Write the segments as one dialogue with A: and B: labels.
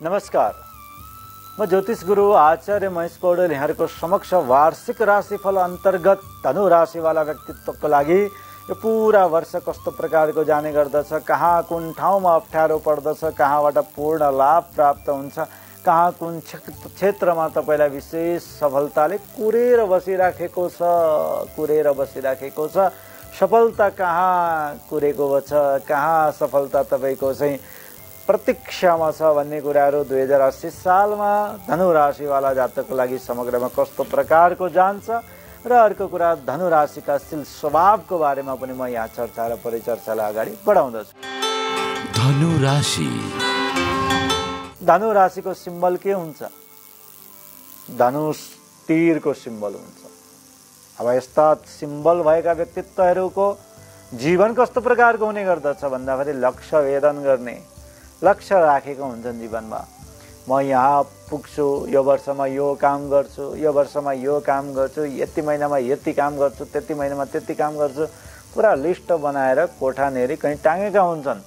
A: नमस्कार। म ज्योतिष गुरु आचार्य महेश पौडेल यहाँहरूको समक्ष वार्षिक राशिफल अन्तर्गत धनु राशिवाला व्यक्तित्वको लागि यो पुरा वर्ष कस्तो प्रकारको जाने गर्दछ कहाँ कुन ठाउँमा अप्ठ्यारो पर्दछ कहाँबाट पूर्ण लाभ प्राप्त हुन्छ कहाँ कुन क्षेत्रमा तपाईँलाई विशेष सफलताले कुरेर बसिराखेको छ कुरेर बसिराखेको छ। सफलता कहाँ कुरेको छ कहाँ सफलता तपाईँको चाहिँ प्रतीक्षामा छ भन्ने कुराहरू दुई हजार अस्सी सालमा धनु राशिवाला जातकको लागि समग्रमा कस्तो प्रकारको जान्छ र अर्को कुरा धनु राशिका शिल स्वभावको बारेमा पनि म यहाँ चर्चा र परिचर्चालाई अगाडि बढाउँदछु।
B: धनु राशि
A: धनु राशिको सिम्बल के हुन्छ? धनुष तीरको सिम्बल हुन्छ। अब यस्ता सिम्बल भएका व्यक्तित्वहरूको जीवन कस्तो प्रकारको हुने गर्दछ भन्दाखेरि लक्ष्य वेदन गर्ने। लक्ष्य राखेको हुन्छन् जीवनमा। म यहाँ पुग्छु यो वर्षमा यो काम गर्छु यो वर्षमा यो काम गर्छु यति महिनामा यति काम गर्छु त्यति महिनामा त्यति काम गर्छु। पुरा लिस्ट बनाएर कोठानेरी कहीँ टाँगेका हुन्छन्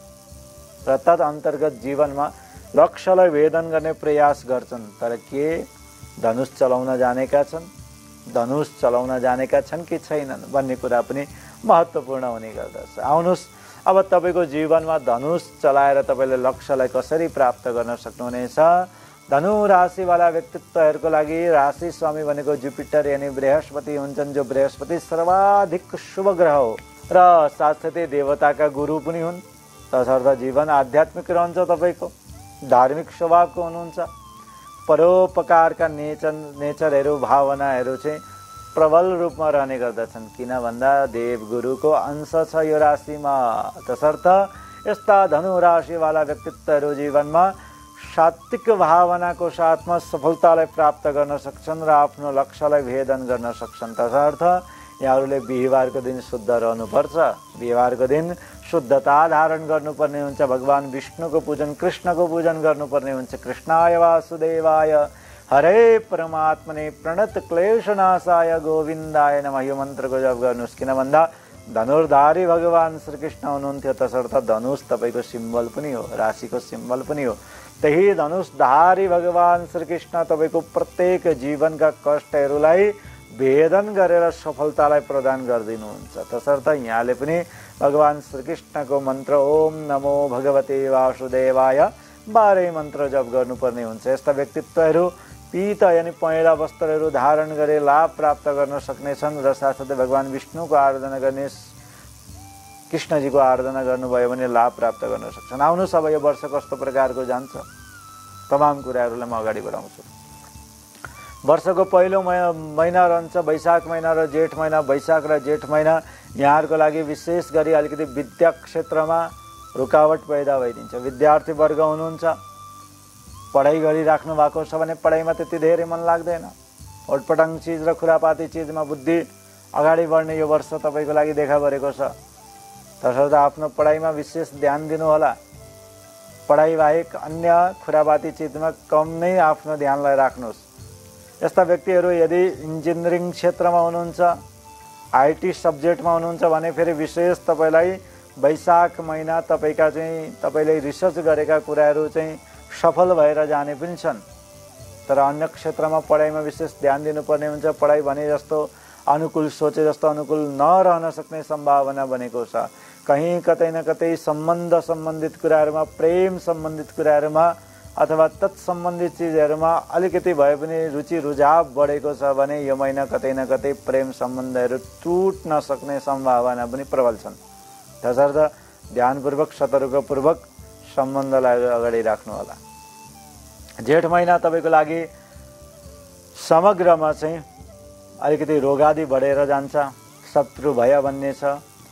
A: र तद अन्तर्गत जीवनमा लक्ष्यलाई वेदन गर्ने प्रयास गर्छन्। तर के धनुष चलाउन जानेका छन्? धनुष चलाउन जानेका छन् कि छैनन् भन्ने कुरा पनि महत्त्वपूर्ण हुने गर्दछ। आउनुहोस् अब तपाईँको जीवनमा धनुष चलाएर तपाईँले लक्ष्यलाई कसरी प्राप्त गर्न सक्नुहुनेछ? धनु राशिवाला व्यक्तित्वहरूको लागि राशि स्वामी भनेको जुपिटर यानि बृहस्पति हुन्छन् जो बृहस्पति सर्वाधिक शुभ ग्रह हो। र साथसाथै देवताका गुरु पनि हुन्। तसर्थ जीवन आध्यात्मिक रहन्छ तपाईँको धार्मिक स्वभावको हुनुहुन्छ। परोपकारका नेचर नेचरहरू भावनाहरू चाहिँ प्रबल रूपमा रहने गर्दछन्। किन भन्दा देवगुरुको अंश छ यो राशिमा। तसर्थ यस्ता धनु राशिवाला व्यक्तित्वहरू जीवनमा सात्विक भावनाको साथमा सफलतालाई प्राप्त गर्न सक्छन् र आफ्नो लक्ष्यलाई भेदन गर्न सक्छन्। तसर्थ यहाँहरूले बिहिबारको दिन शुद्ध रहनुपर्छ। बिहिबारको दिन शुद्धता धारण गर्नुपर्ने हुन्छ। भगवान् विष्णुको पूजन कृष्णको पूजन गर्नुपर्ने हुन्छ। कृष्णाय वासुदेवाय। हरे परमात्मने प्रणत क्लेशनाशाय गोविन्दाय नम। यो मन्त्रको जप गर्नुहोस् किन भन्दा धनुर्धारी भगवान् श्रीकृष्ण हुनुहुन्थ्यो। तसर्थ धनुष तपाईँको सिम्बल पनि हो राशिको सिम्बल पनि हो। त्यही धनुषधारी भगवान् श्रीकृष्ण तपाईँको प्रत्येक जीवनका कष्टहरूलाई भेदन गरेर सफलतालाई प्रदान गरिदिनुहुन्छ। तसर्थ यहाँले पनि भगवान् श्रीकृष्णको मन्त्र ओम नमो भगवते वासुदेवाय बाह्रै मन्त्र जप गर्नुपर्ने हुन्छ। यस्ता व्यक्तित्वहरू पित यानि पहेँला वस्त्रहरू धारण गरे लाभ प्राप्त गर्न सक्नेछन् र साथसाथै भगवान् विष्णुको आराधना गर्ने कृष्णजीको आराधना गर्नुभयो भने लाभ प्राप्त गर्न सक्छन्। आउनुहोस् अब यो वर्ष कस्तो प्रकारको जान्छ? तमाम कुराहरूलाई म अगाडि बढाउँछु। वर्षको पहिलो महिना रहन्छ वैशाख महिना र जेठ महिना। वैशाख र जेठ महिना यहाँहरूको लागि विशेष गरी अलिकति विद्या क्षेत्रमा रुकावट पैदा भइदिन्छ। विद्यार्थी वर्ग हुनुहुन्छ। पढाइ गरिराख्नु भएको छ भने पढाइमा त्यति धेरै मन लाग्दैन ओटपटाङ चिज र खुरापाती चिजमा बुद्धि अगाडि बढ्ने यो वर्ष तपाईँको लागि देखा परेको छ। तसर्थ आफ्नो पढाइमा विशेष ध्यान दिनुहोला पढाइ बाहेक अन्य खुरापाती चिजमा कम नै आफ्नो ध्यानलाई राख्नुहोस्। यस्ता व्यक्तिहरू यदि इन्जिनियरिङ क्षेत्रमा हुनुहुन्छ आइटी सब्जेक्टमा हुनुहुन्छ भने फेरि विशेष तपाईँलाई वैशाख महिना तपाईँका चाहिँ तपाईँले रिसर्च गरेका कुराहरू चाहिँ सफल भएर जाने पनि छन्। तर अन्य क्षेत्रमा पढाइमा विशेष ध्यान दिनुपर्ने हुन्छ। पढाइ भने जस्तो अनुकूल सोचे जस्तो अनुकूल नरहन सक्ने सम्भावना बनेको छ। कहीँ कतै न कतै सम्बन्ध सम्बन्धित कुराहरूमा प्रेम सम्बन्धित कुराहरूमा अथवा तत्सम्बन्धित चिजहरूमा अलिकति भए पनि रुचि रुझाव बढेको छ भने यो महिना कतै न कतै प्रेम सम्बन्धहरू टुट्न सक्ने सम्भावना पनि प्रबल छन्। तसर्थ ध्यानपूर्वक सतर्कपूर्वक सम्बन्धलाई अगाडि राख्नु होला। जेठ महिना तपाईँको लागि समग्रमा चाहिँ अलिकति रोगादि बढेर जान्छ शत्रु भय भन्ने छ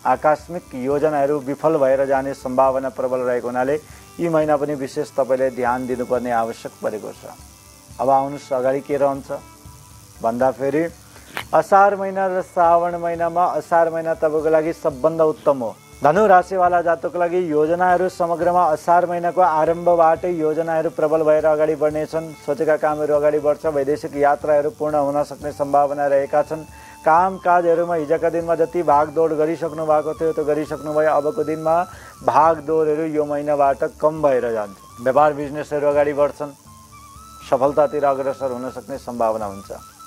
A: आकस्मिक योजनाहरू विफल भएर जाने सम्भावना प्रबल रहेको हुनाले यी महिना पनि विशेष तपाईँले ध्यान दिनुपर्ने आवश्यक परेको छ। अब आउनुहोस् अगाडि के रहन्छ? भन्दाखेरि असार महिना र श्रावण महिनामा असार महिना तपाईँको लागि सबभन्दा उत्तम हो। धनु राशिवाला जातकको लागि योजनाहरू समग्रमा असार महिनाको आरम्भबाटै योजनाहरू प्रबल भएर अगाडि बढ्नेछन्। सोचेका कामहरू अगाडि बढ्छ। वैदेशिक यात्राहरू पूर्ण हुन सक्ने सम्भावना रहेका छन्। कामकाजहरूमा हिजोका दिनमा जति भागदौड गरिसक्नु भएको थियो त्यो गरिसक्नुभयो। अबको दिनमा भागदौडहरू यो महिनाबाट कम भएर जान्छ। व्यापार बिजनेसहरू अगाडि बढ्छन्। सफलतातिर अग्रसर हुन सक्ने सम्भावना हुन्छ।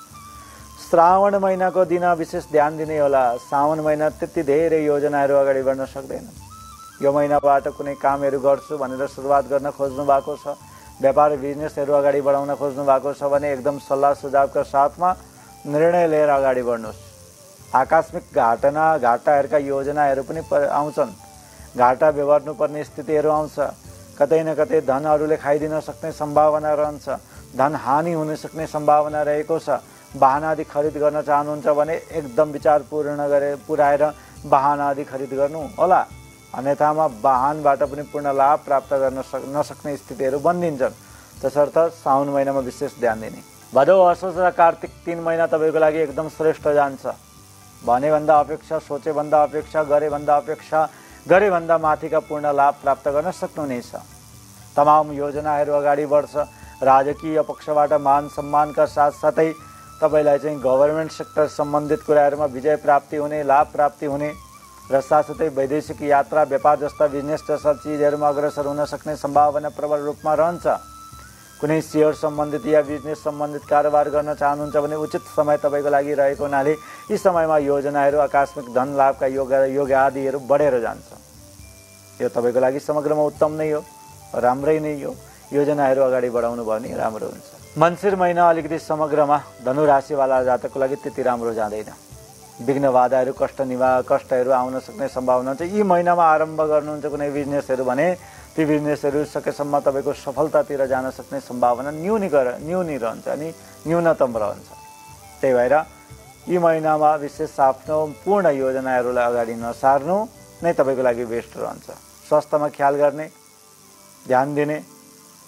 A: श्रावण महिनाको दिन विशेष ध्यान दिने होला साउन महिना त्यति धेरै योजनाहरू अगाडि बढ्न सक्दैन यो महिनाबाट कुनै कामहरू गर्छु भनेर सुरुवात गर्न खोज्नु भएको छ व्यापार बिजनेसहरू अगाडि बढाउन खोज्नु भएको छ भने एकदम सल्लाह सुझावका साथमा निर्णय लिएर अगाडि बढ्नुहोस् आकस्मिक घटना घाटाहरूका योजनाहरू पनि आउँछन् घाटा बेहोर्नुपर्ने स्थितिहरू आउँछ कतै न कतै धनहरूले खाइदिन सक्ने सम्भावना रहन्छ धन हानि हुन सक्ने सम्भावना रहेको छ वाहन आदि खरिद गर्न चाहनुहुन्छ भने एकदम विचार पूर्ण गरे पुऱ्याएर वाहन आदि खरिद गर्नु होला। अन्यथामा वाहनबाट पनि पूर्ण लाभ प्राप्त गर्न सक नसक्ने स्थितिहरू बनिदिन्छन्। तसर्थ साउन महिनामा विशेष ध्यान दिने। भदौ असोज र कार्तिक तिन महिना तपाईँको लागि एकदम श्रेष्ठ जान्छ। भनेभन्दा अपेक्षा सोचेभन्दा अपेक्षा गरेभन्दा अपेक्षा गरेभन्दा माथिका पूर्ण लाभ प्राप्त गर्न सक्नुहुनेछ। तमाम योजनाहरू अगाडि बढ्छ। राजकीय पक्षबाट मान सम्मानका साथसाथै तपाईँलाई चाहिँ गभर्मेन्ट सेक्टर सम्बन्धित कुराहरूमा विजय प्राप्ति हुने लाभ प्राप्ति हुने र साथसाथै वैदेशिक यात्रा व्यापार जस्ता बिजनेस जस्ता चिजहरूमा अग्रसर हुन सक्ने सम्भावना प्रबल रूपमा रहन्छ। कुनै सेयर सम्बन्धित या बिजनेस सम्बन्धित कारोबार गर्न चाहनुहुन्छ भने उचित समय तपाईँको लागि रहेको हुनाले यी समयमा योजनाहरू आकस्मिक धन लाभका योग योग आदिहरू बढेर जान्छ। यो तपाईँको लागि समग्रमा उत्तम नै हो राम्रै नै हो। योजनाहरू अगाडि बढाउनु भयो भने राम्रो हुन्छ। मन्सिर महिना अलिकति समग्रमा धनुराशिवाला जातकको लागि त्यति राम्रो जाँदैन विघ्न बाधाहरू कष्ट निवा कष्टहरू आउन सक्ने सम्भावना हुन्छ यी महिनामा आरम्भ गर्नुहुन्छ कुनै बिजनेसहरू भने ती बिजनेसहरू सकेसम्म तपाईँको सफलतातिर जान सक्ने सम्भावना न्यूनी न्यूनी रहन्छ अनि न्यूनतम रहन्छ त्यही भएर यी महिनामा विशेष आफ्नो पूर्ण योजनाहरूलाई अगाडि नसार्नु नै तपाईँको लागि बेस्ट रहन्छ स्वास्थ्यमा ख्याल गर्ने ध्यान दिने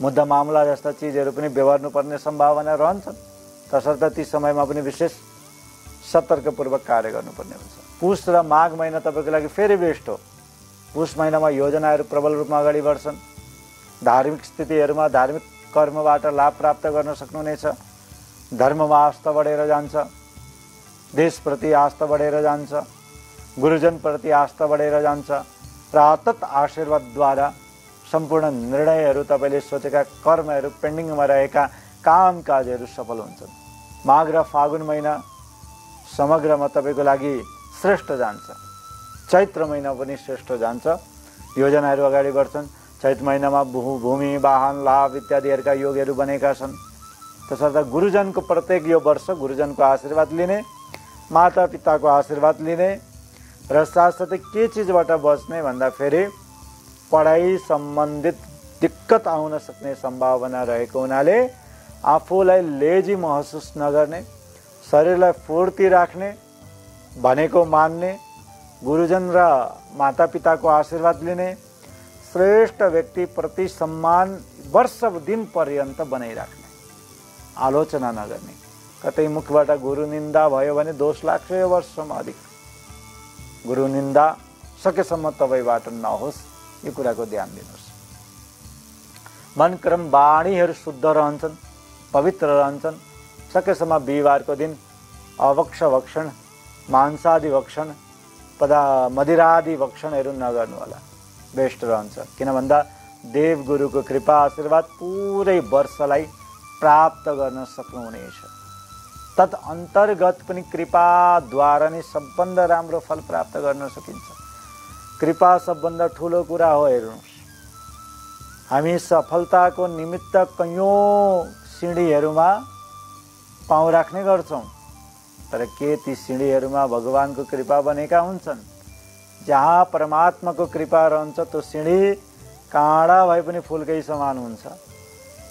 A: मुद्दा मामला जस्ता चिजहरू पनि बेहोर्नुपर्ने सम्भावना रहन्छन् तसर्थ ती समयमा पनि विशेष सतर्कपूर्वक कार्य गर्नुपर्ने हुन्छ। पुष र माघ महिना तपाईँको लागि फेरि बेस्ट हो। पुष महिनामा योजनाहरू प्रबल रूपमा अगाडि बढ्छन्। धार्मिक स्थितिहरूमा धार्मिक कर्मबाट लाभ प्राप्त गर्न सक्नुहुनेछ। धर्ममा आस्था बढेर जान्छ। देशप्रति आस्था बढेर जान्छ। गुरुजनप्रति आस्था बढेर जान्छ। र अतत आशीर्वादद्वारा सम्पूर्ण निर्णयहरू तपाईँले सोचेका कर्महरू पेन्डिङमा रहेका कामकाजहरू सफल हुन्छन्। माघ र फागुन महिना समग्रमा तपाईँको लागि श्रेष्ठ जान्छ। चैत्र महिना पनि श्रेष्ठ जान्छ। योजनाहरू अगाडि बढ्छन्। चैत महिनामा भू भूमि वाहन लाभ इत्यादिहरूका योगहरू बनेका छन्। तसर्थ गुरुजनको प्रत्येक यो वर्ष गुरुजनको आशीर्वाद लिने माता पिताको आशीर्वाद लिने र साथसाथै के चिजबाट बच्ने भन्दाखेरि पढाइ सम्बन्धित दिक्कत आउन सक्ने सम्भावना रहेको हुनाले आफूलाई लेजी महसुस नगर्ने शरीरलाई फुर्ती राख्ने भनेको मान्ने गुरुजन र मातापिताको आशीर्वाद लिने श्रेष्ठ व्यक्तिप्रति सम्मान वर्ष दिन पर्यन्त बनाइराख्ने आलोचना नगर्ने। कतै मुखबाट गुरु निन्दा भयो भने दोष लाग्छ यो वर्षमा अधिक। गुरु निन्दा सकेसम्म तपाईँबाट नहोस्। यो कुराको ध्यान दिनुहोस्। मन क्रम बाणीहरू शुद्ध रहन्छन् पवित्र रहन्छन्। सकेसम्म बिहिबारको दिन अवक्ष भक्षण मांसादि भक्षण पदा मदिरादि भक्षणहरू नगर्नु होला। बेस्ट रहन्छ। किन भन्दा देवगुरुको कृपा आशीर्वाद पुरै वर्षलाई प्राप्त गर्न सक्नुहुनेछ। तत् अन्तर्गत पनि कृपाद्वारा नै सबभन्दा राम्रो फल प्राप्त गर्न सकिन्छ। कृपा सबभन्दा ठुलो कुरा हो हेर्नुहोस् हामी सफलताको निमित्त कैयौँ सिँढीहरूमा पाउ राख्ने गर्छौँ। तर के ती सिँढीहरूमा भगवान्को कृपा बनेका हुन्छन्? जहाँ परमात्माको कृपा रहन्छ त्यो सिँढी काँडा भए पनि फुलकै समान हुन्छ।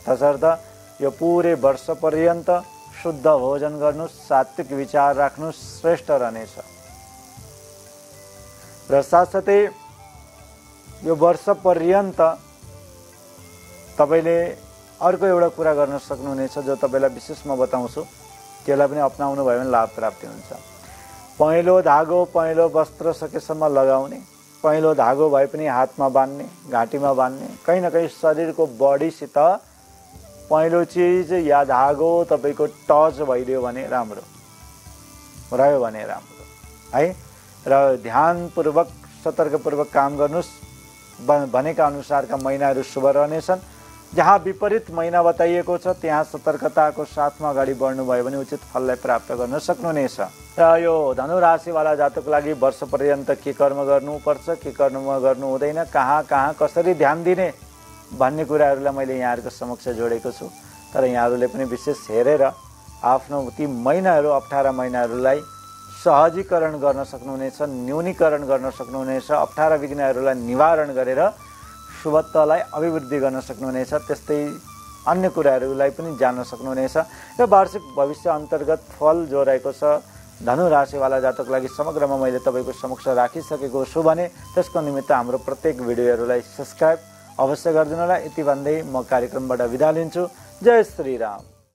A: तसर्थ यो पुरै वर्ष पर्यन्त शुद्ध भोजन गर्नुहोस् सात्विक विचार राख्नुहोस् श्रेष्ठ रहनेछ। र साथसाथै यो वर्ष पर्यन्त तपाईँले अर्को एउटा कुरा गर्न सक्नुहुनेछ जो तपाईँलाई विशेष म बताउँछु। त्यसलाई पनि अप्नाउनु भयो भने लाभ प्राप्ति हुन्छ। पहेँलो धागो पहेँलो वस्त्र सकेसम्म लगाउने पहेँलो धागो भए पनि हातमा बान्ने घाँटीमा बान्ने कहीँ न कहीँ शरीरको बडीसित पहेँलो चिज या धागो तपाईँको टच भइदियो भने राम्रो रह्यो भने राम्रो। है? र ध्यानपूर्वक सतर्कपूर्वक काम गर्नुहोस्। भनेका अनुसारका महिनाहरू शुभ रहनेछन्। जहाँ विपरीत महिना बताइएको छ त्यहाँ सतर्कताको साथमा अगाडि बढ्नुभयो भने उचित फललाई प्राप्त गर्न सक्नुहुनेछ। र यो धनु राशिवाला जातकको लागि वर्ष पर्यन्त के कर्म गर्नुपर्छ के कर्म गर्नु हुँदैन कहाँ कहाँ कसरी ध्यान दिने भन्ने कुराहरूलाई मैले यहाँहरूको समक्ष जोडेको छु। तर यहाँहरूले पनि विशेष हेरेर आफ्नो ती महिनाहरू अप्ठ्यारा महिनाहरूलाई सहजीकरण गर्न सक्नुहुनेछ न्यूनीकरण गर्न सक्नुहुनेछ अप्ठ्यारा विघ्नहरूलाई निवारण गरेर शुभत्वलाई अभिवृद्धि गर्न सक्नुहुनेछ त्यस्तै अन्य कुराहरूलाई पनि जान्न सक्नुहुनेछ। यो वार्षिक भविष्य अन्तर्गत फल जो रहेको छ। धनु राशिवाला जातकको लागि समग्रमा मैले तपाईँको समक्ष राखिसकेको छु भने त्यसको निमित्त हाम्रो प्रत्येक भिडियोहरूलाई सब्सक्राइब अवश्य गरिदिनु होला यति भन्दै म कार्यक्रमबाट विदा लिन्छु। जय श्रीराम।